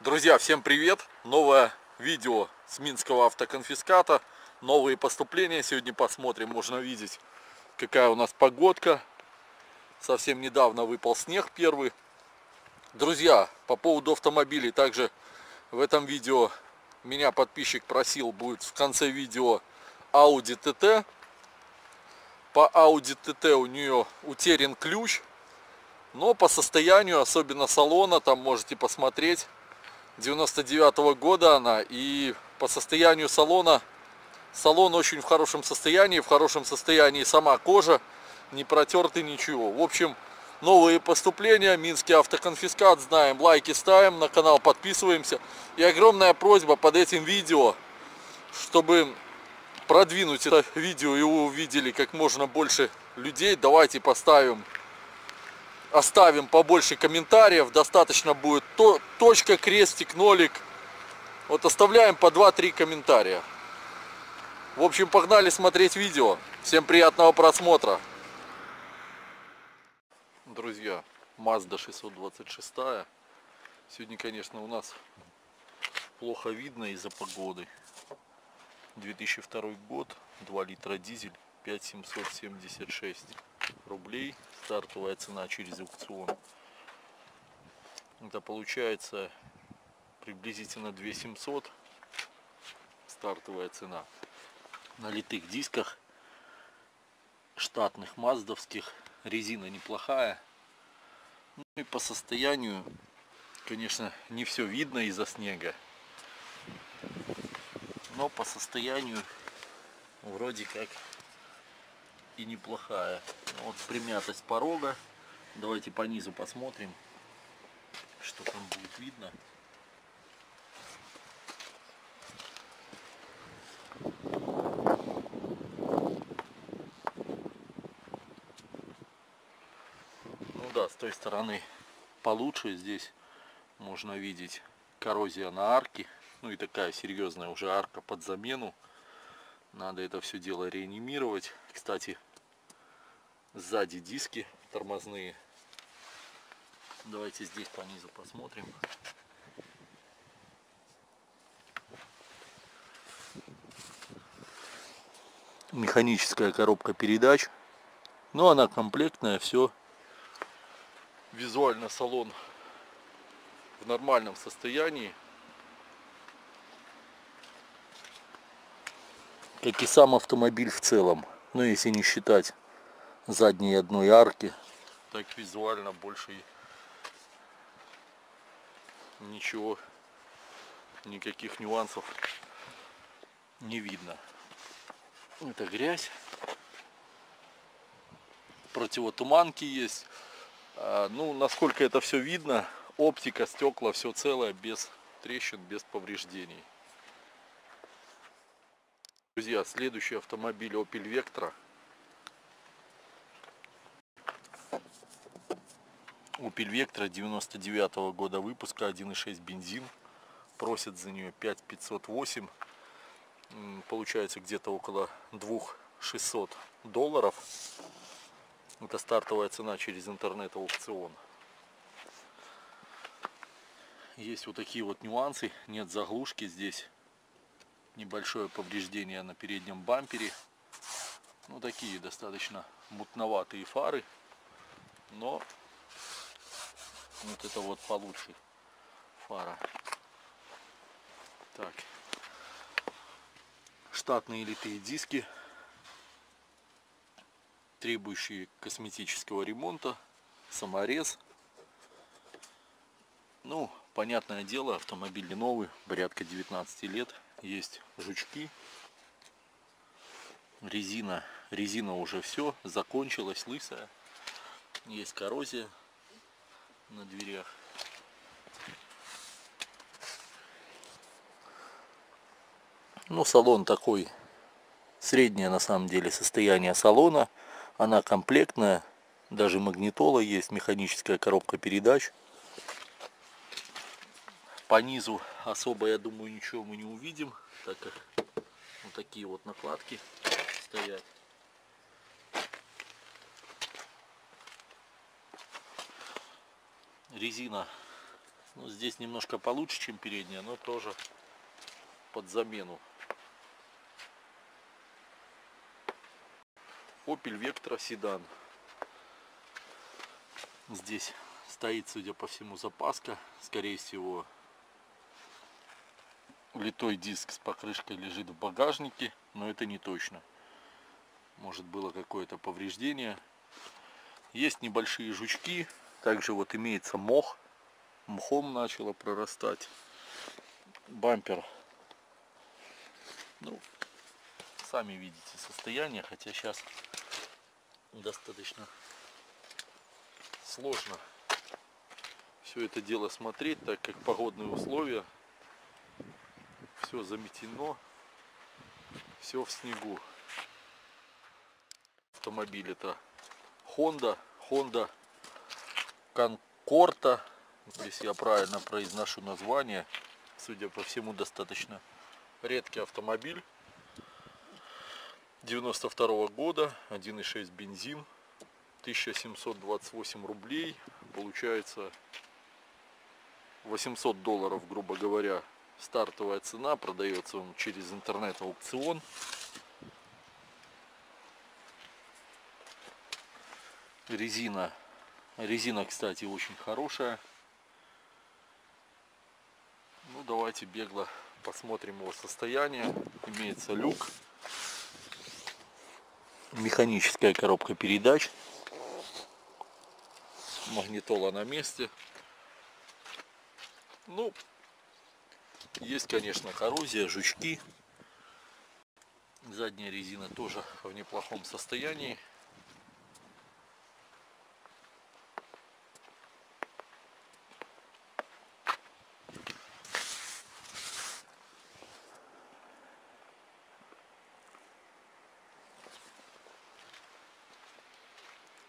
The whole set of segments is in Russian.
Друзья, всем привет! Новое видео с Минского автоконфиската. Новые поступления сегодня посмотрим. Можно видеть, какая у нас погодка. Совсем недавно выпал снег первый. Друзья, по поводу автомобилей, также в этом видео меня подписчик просил, будет в конце видео Audi TT. По Audi TT у нее утерян ключ. Но по состоянию, особенно салона, там можете посмотреть, 99 -го года она. И по состоянию салона, салон очень в хорошем состоянии, в хорошем состоянии сама кожа, не протерты ничего. В общем, новые поступления, Минский автоконфискат, знаем, лайки ставим, на канал подписываемся. И огромная просьба под этим видео, чтобы продвинуть это видео и увидели как можно больше людей, давайте поставим оставим побольше комментариев, достаточно будет то, точка, крестик, нолик. Вот оставляем по 2-3 комментария. В общем, погнали смотреть видео. Всем приятного просмотра. Друзья, Mazda 626. Сегодня, конечно, у нас плохо видно из-за погоды. 2002 год, 2 литра дизель, 5776 рублей стартовая цена через аукцион. Это получается приблизительно 2700 стартовая цена. На литых дисках штатных маздовских резина неплохая. Ну и по состоянию, конечно, не все видно из-за снега. Но по состоянию вроде как и неплохая. Вот примятость порога. Давайте по низу посмотрим, что там будет видно. Ну да, с той стороны получше. Здесь можно видеть коррозия на арке. Ну и такая серьезная уже арка под замену. Надо это все дело реанимировать. Кстати, сзади диски тормозные. Давайте здесь по низу посмотрим. Механическая коробка передач. Но она комплектная, все. Визуально салон в нормальном состоянии. как и сам автомобиль в целом. Ну, если не считать задней одной арки, так визуально больше ничего, никаких нюансов не видно. Это грязь. Противотуманки есть. А, ну, насколько это все видно, оптика, стекла, все целое, без трещин, без повреждений. Друзья, следующий автомобиль Opel Vectra. Opel Vectra 99 -го года выпуска, 1.6 бензин. Просят за нее 5508. Получается где-то около 2600 долларов. Это стартовая цена через интернет-аукцион. Есть вот такие вот нюансы. Нет заглушки здесь небольшое повреждение на переднем бампере. Ну, такие достаточно мутноватые фары. Но вот это вот получше фара. Так. Штатные литые диски, требующие косметического ремонта, саморез. Ну, понятное дело, автомобиль новый, порядка 19 лет есть жучки. Резина, резина уже все, закончилась, лысая. Есть коррозия на дверях. Ну, салон такой, среднее на самом деле состояние салона. Она комплектная, даже магнитола есть, механическая коробка передач. По низу особо, я думаю, ничего мы не увидим, так как вот такие вот накладки стоят. Резина Ну, здесь немножко получше, чем передняя, но тоже под замену. Opel Vectra седан. Здесь стоит, судя по всему, запаска. Скорее всего, литой диск с покрышкой лежит в багажнике, но это не точно. Может было какое-то повреждение. Есть небольшие жучки. Также вот имеется мох. Мхом начало прорастать. Бампер. Ну, сами видите состояние, хотя сейчас достаточно сложно все это дело смотреть, так как погодные условия, все заметено, все в снегу. Автомобиль это Honda, Honda Concorta, если я правильно произношу название, судя по всему достаточно редкий автомобиль. 92 -го года, 1.6 бензин, 1728 рублей, получается 800 долларов, грубо говоря, стартовая цена, продается он через интернет-аукцион. Резина, резина, кстати, очень хорошая. Ну, давайте бегло посмотрим его состояние. Имеется люк механическая коробка передач магнитола на месте ну есть конечно коррозия жучки задняя резина тоже в неплохом состоянии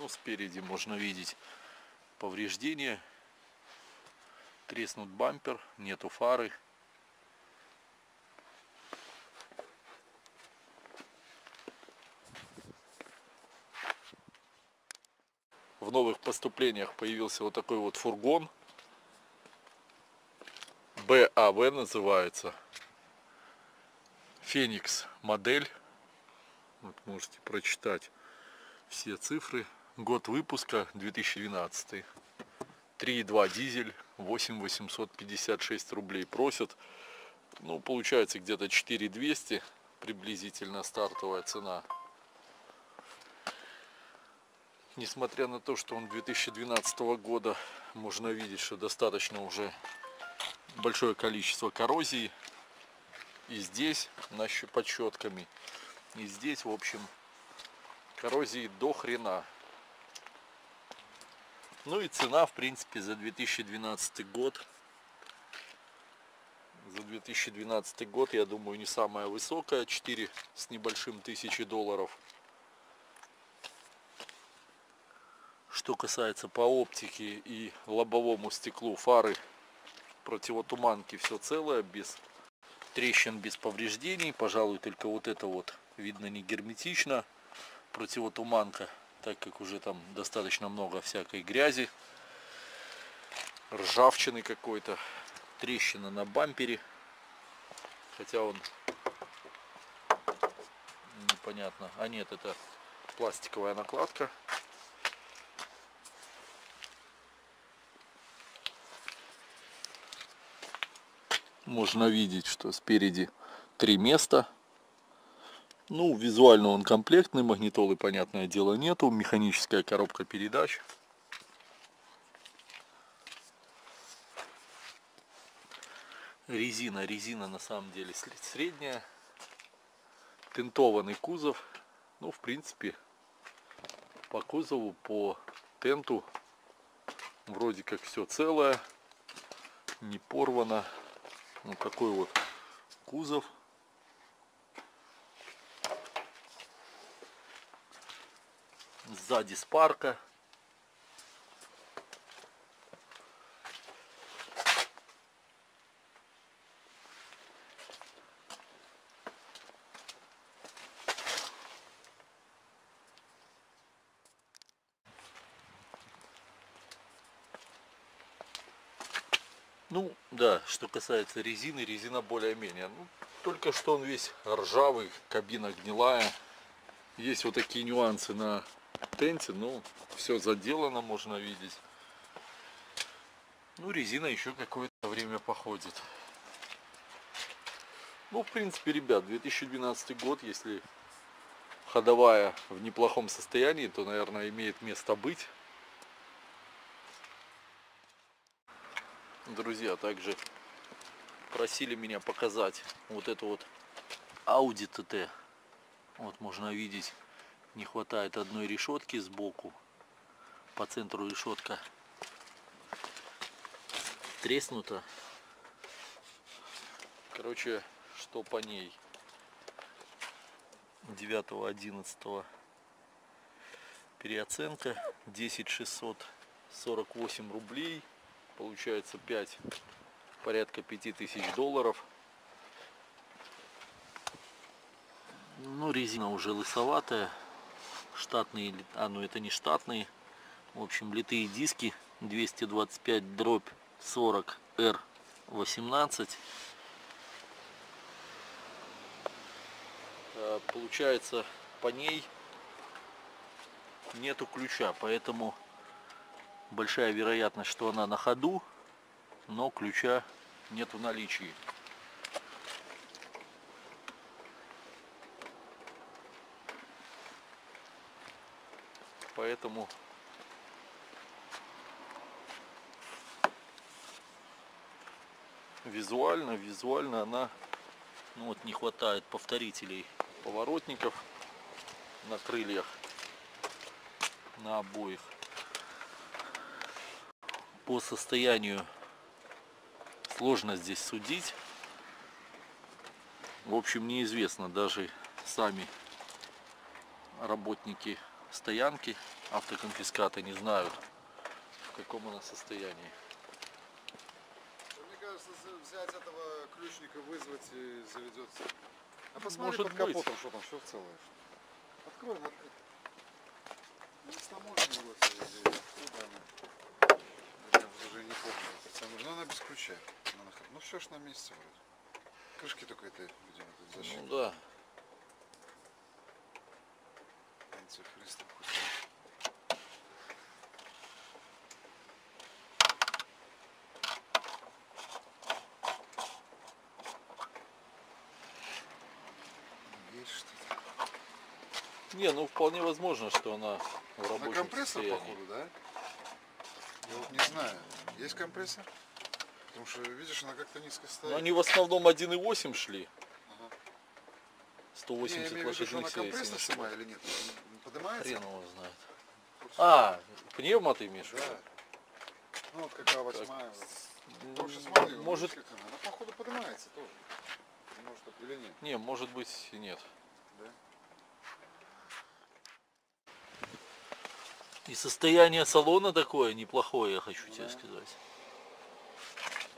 Ну, спереди можно видеть повреждения. Треснут бампер, нету фары. В новых поступлениях появился вот такой вот фургон. БАВ называется. Феникс модель. Вот можете прочитать все цифры Год выпуска 2012. 3,2 дизель, 8856 рублей просят. Ну, получается где-то 4200 приблизительно стартовая цена. Несмотря на то, что он 2012 года, можно видеть, что достаточно уже большое количество коррозии. И здесь, под щетками, и здесь, в общем, коррозии до хрена. Ну и цена, в принципе, за 2012 год. За 2012 год, я думаю, не самая высокая. 4 с небольшим тысячи долларов. Что касается по оптике и лобовому стеклу фары, противотуманки все целое, без трещин, без повреждений. Пожалуй, только вот это вот видно не герметично. Противотуманка так как уже там достаточно много всякой грязи, ржавчины какой-то, трещина на бампере, хотя он непонятно, а нет, это пластиковая накладка. Можно видеть, что спереди три места ну, визуально он комплектный, магнитолы, понятное дело, нету. Механическая коробка передач. Резина, резина на самом деле средняя. Тентованный кузов. Ну, в принципе, по кузову, по тенту вроде как все целое. Не порвано. Вот такой вот кузов. сзади спарка. Да, что касается резины, резина более-менее. Ну, только что он весь ржавый, кабина гнилая. Есть вот такие нюансы на тенте, но все заделано, можно видеть. Ну, резина еще какое-то время походит. Ну, в принципе, ребят, 2012 год, если ходовая в неплохом состоянии, то, наверное, имеет место быть. Друзья, также просили меня показать вот это вот Audi TT. Вот можно видеть, не хватает одной решетки сбоку. По центру решетка треснута. Короче, что по ней? 9-11 переоценка 10 648 рублей получается 5 порядка 5000 долларов. Ну резина уже лысоватая штатные а ну это не штатные в общем литые диски 225 дробь 40 r 18 получается по ней нету ключа поэтому большая вероятность что она на ходу но ключа нет в наличии поэтому визуально визуально она ну вот не хватает повторителей поворотников на крыльях, на обоих. По состоянию сложно здесь судить. В общем, неизвестно даже сами работники стоянки автоконфиската не знают, в каком она состоянии. Мне кажется, взять этого ключника, вызвать и заведется. А посмотри Может под капотом, быть. что там, что целое. Открой, вот. Ну, с уже не помню. Самое- Но она без ключа. Она на Ну все ж на месте вроде. Крышки только это, видимо, тут Ну защита. да, Антихристов Есть что-то. не, ну вполне возможно, что она в На рабочем компрессор, состоянии. походу, да? Я вот не знаю. Есть компрессор? Потому что, видишь, она как-то низко стоит. Но они в основном 1.8 шли. Ага. Не, 180 я имею в виду, что она лошадиных сил, если не сама или нет? Поднимается? Хрен его знает. А, пневма ты имеешь? Да. Ну вот какая восьмая. смотри, вот Может, как она. Она походу поднимается тоже. Может или нет? не, может быть и нет. Да? И состояние салона такое неплохое, я хочу тебе Да. сказать.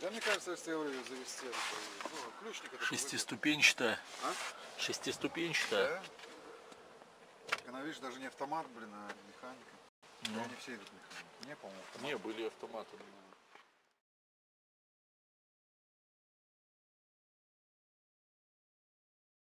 Да, мне кажется, если я говорю, завести ну, ключник это Шестиступенчатая. А? Шестиступенчатая. Да. Она, видишь, даже не автомат, блин, а механика. Ну, Они все идут механики. Не, по-моему, не, были автоматы. Да.